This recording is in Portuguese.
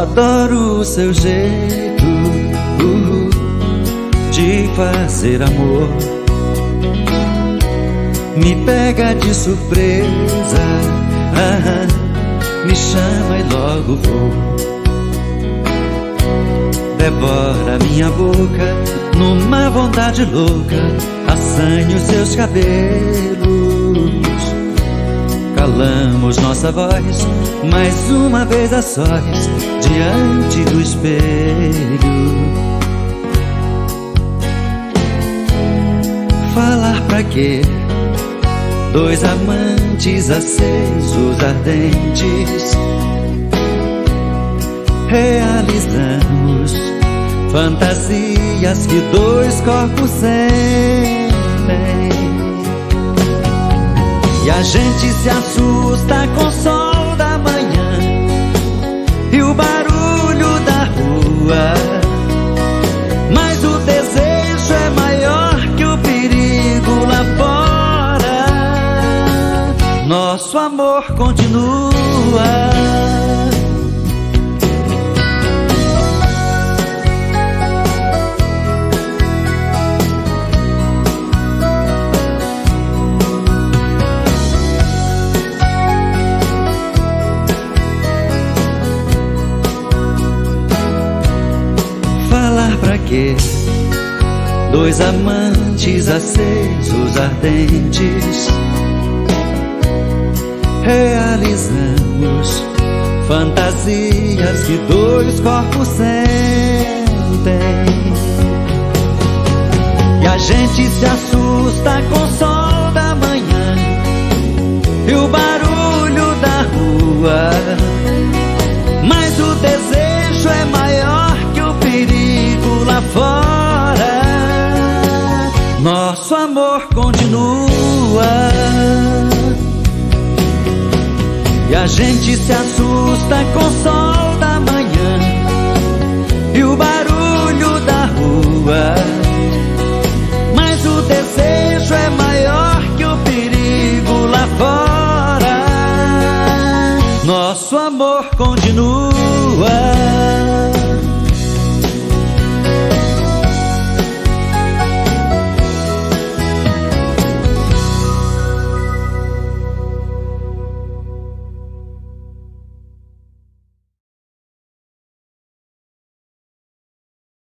Adoro o seu jeito uh, de fazer amor. Me pega de surpresa, ah, me chama e logo vou. Devora minha boca numa vontade louca, assanhe os seus cabelos calamos nossa voz mais uma vez a sós diante do espelho. Falar pra quê? Dois amantes acesos, ardentes. Realizamos fantasias que dois corpos sentem. E a gente se assusta com o sol da manhã e o barulho da rua. Mas o desejo é maior que o perigo lá fora. Nosso amor continua. Quê? Dois amantes acesos, ardentes, realizamos fantasias que dois corpos sentem. E a gente se assusta com o sol da manhã e o barulho da rua. Mas o desejo continua. E a gente se assusta com o sol da manhã e o barulho da rua. Mas o desejo é maior que o perigo lá fora. Nosso amor continua.